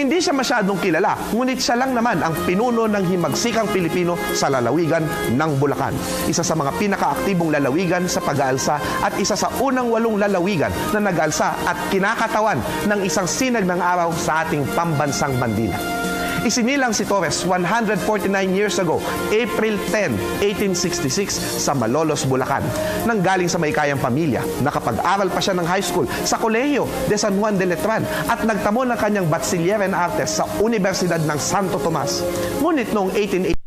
Hindi siya masyadong kilala, ngunit siya lang naman ang pinuno ng himagsikang Pilipino sa lalawigan ng Bulacan. Isa sa mga pinakaaktibong lalawigan sa pag-aalsa at isa sa unang walong lalawigan na nag-alsa at kinakatawan ng isang sinag ng araw sa ating pambansang bandila. Isinilang si Torres 149 years ago, April 10, 1866 sa Malolos, Bulacan. Nang galing sa maikayang pamilya, nakapag-aral pa siya ng high school sa Colegio de San Juan de Letran at nagtamo ng kanyang Bachiller in Artes sa Universidad ng Santo Tomas. Ngunit noong 1880,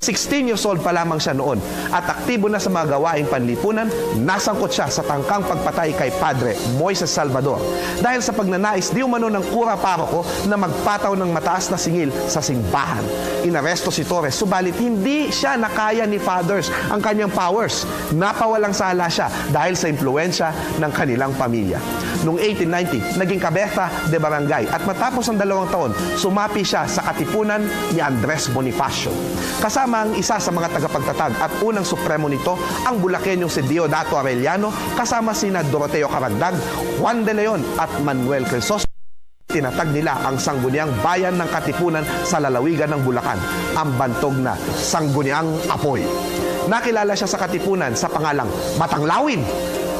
16 years old pa lamang siya noon at aktibo na sa mga gawaing panlipunan, nasangkot siya sa tangkang pagpatay kay Padre Moises Salvador dahil sa pagnanais di umano ng kura paroko na magpataw ng mataas na singil sa simbahan. Inaresto si Torres, subalit hindi siya nakaya ni Fathers ang kanyang powers. Napawalang sala siya dahil sa impluensya ng kanilang pamilya. Noong 1890, naging kabeta de barangay at matapos ang dalawang taon, sumapi siya sa katipunan ni Andres Bonifacio. Kasama ang isa sa mga tagapagtatag at unang supremo nito, ang Bulakenyong si Diodato Arellano, kasama sina Doroteo Caragdag, Juan de Leon at Manuel Crisostomo. Tinatag nila ang sangguniang bayan ng Katipunan sa lalawigan ng Bulacan, ang bantog na Sangguniang Apoy. Nakilala siya sa Katipunan sa pangalang Matanglawin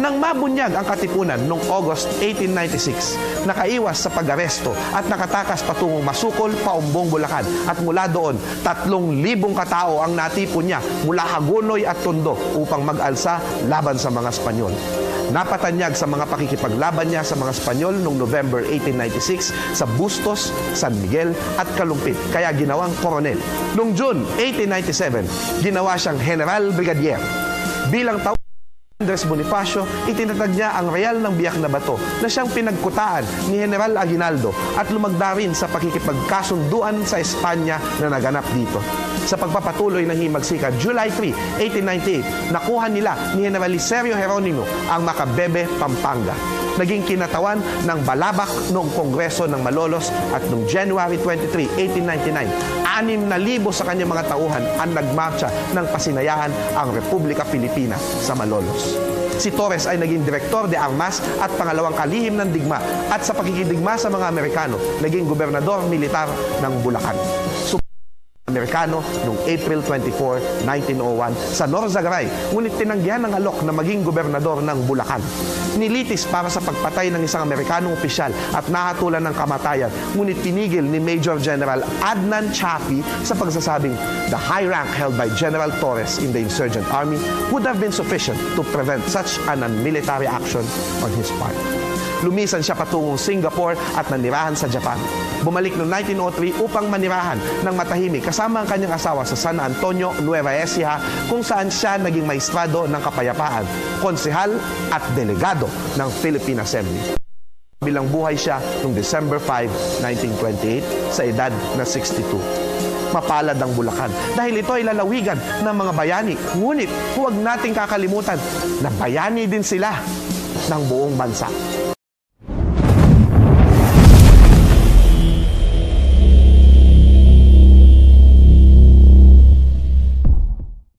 nang mabunyag ang Katipunan noong August 1896, nakaiwas sa pag-aresto at nakatakas patungong Masukol, Paumbong, Bulacan. At mula doon, tatlong libong katao ang natipon niya mula Hagonoy at Tondo upang mag-alsa laban sa mga Espanyol. Napatanyag sa mga pakikipaglaban niya sa mga Espanyol noong November 1896 sa Bustos, San Miguel at Kalumpit, kaya ginawang koronel. Noong June 1897, ginawa siyang General Brigadier. Bilang tao Andres Bonifacio, itinatag niya ang real ng biyak na bato na siyang pinagkutaan ni General Aguinaldo at lumagda rin sa pakikipagkasunduan sa Espanya na naganap dito. Sa pagpapatuloy ng himagsikan, July 3, 1898, nakuha nila ni General Licerio Geronimo ang Macabebe, Pampanga. Naging kinatawan ng Balabak noong Kongreso ng Malolos at noong January 23, 1899, anim na libo sa kanyang mga tauhan ang nagmarcha ng pasinayaan ang Republika Pilipina sa Malolos. Si Torres ay naging direktor de Armas at pangalawang kalihim ng digma at sa pakikidigma sa mga Amerikano, naging gobernador militar ng Bulacan. Amerikano noong April 24, 1901 sa Norzagaray, ngunit tinanggihan ng alok na maging gobernador ng Bulacan. Nilitis para sa pagpatay ng isang Amerikanong opisyal at nahatulan ng kamatayan, ngunit pinigil ni Major General Adnan Chafi sa pagsasabing the high rank held by General Torres in the insurgent army would have been sufficient to prevent such an unmilitary action on his part. Lumisan siya patungong Singapore at nanirahan sa Japan. Bumalik noong 1903 upang manirahan ng matahimik kasama ang kanyang asawa sa San Antonio, Nueva Ecija kung saan siya naging maestrado ng kapayapaan, konsehal at delegado ng Philippine Assembly. Bilang buhay siya noong December 5, 1928 sa edad na 62 mapalad ang Bulacan. Dahil ito ay lalawigan ng mga bayani. Ngunit huwag nating kakalimutan na bayani din sila ng buong bansa.